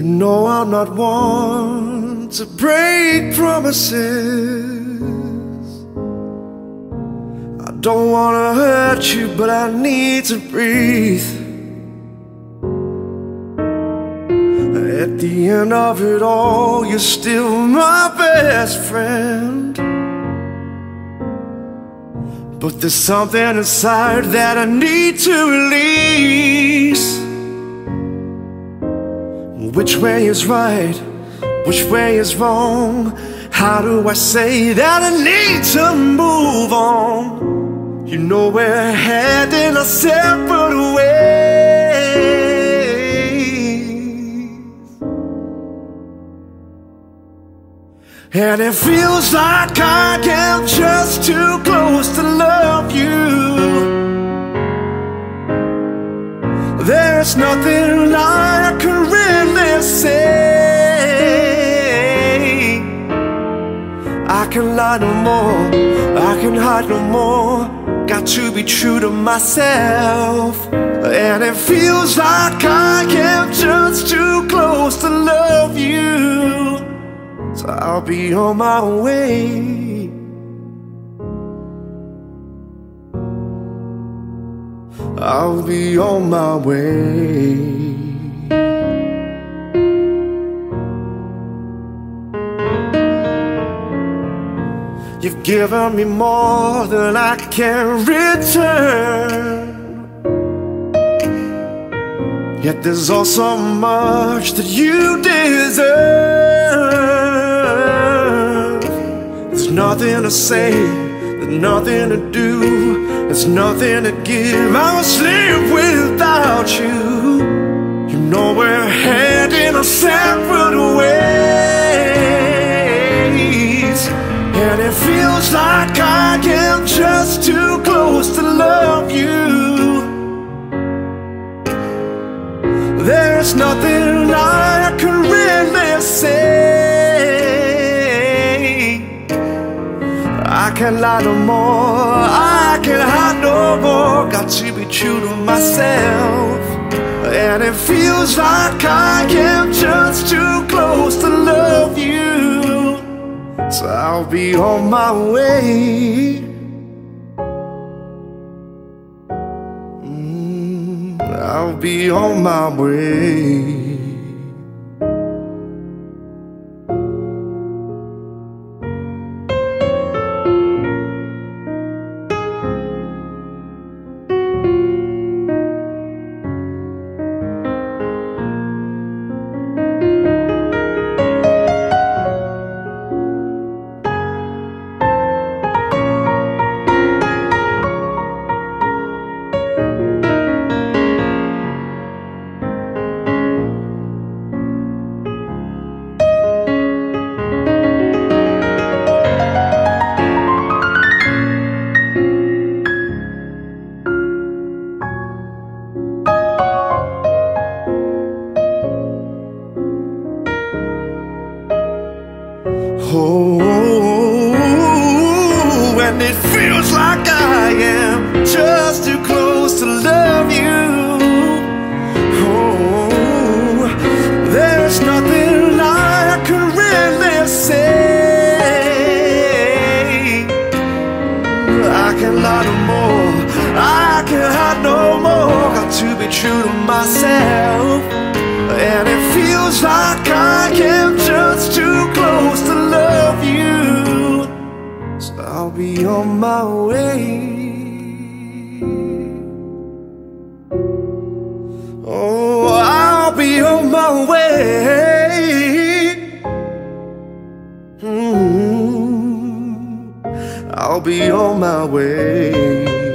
You know I'm not one to break promises. I don't wanna hurt you, but I need to breathe. At the end of it all, you're still my best friend. But there's something inside that I need to release. Which way is right? Which way is wrong? How do I say that I need to move on? You know we're heading a separate ways. And it feels like I am just too close to love you. There's nothing really say. I can lie no more, I can hide no more. Got to be true to myself. And it feels like I am just too close to love you. So I'll be on my way. I'll be on my way. Given me more than I can return. Yet there's also much that you deserve. There's nothing to say, there's nothing to do. There's nothing to give. I will sleep without nothing I can really say. I can't lie no more. I can't hide no more. Got to be true to myself. And it feels like I am just too close to love you. So I'll be on my way. I'll be on my way. Oh, and it feels like I am just too close to love you. Oh, there's nothing I can really say. I can lie no more, I can hide no more. Got to be true to myself. And it feels like I am be on my way. Oh, I'll be on my way. Mm, I'll be on my way.